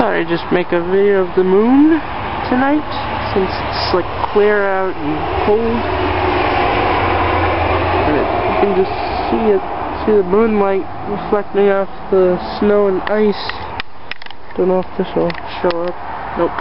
Thought I'd just make a video of the moon tonight, since it's like clear out and cold. And it, you can just see it, see the moonlight reflecting off the snow and ice. Don't know if this will show up. Nope.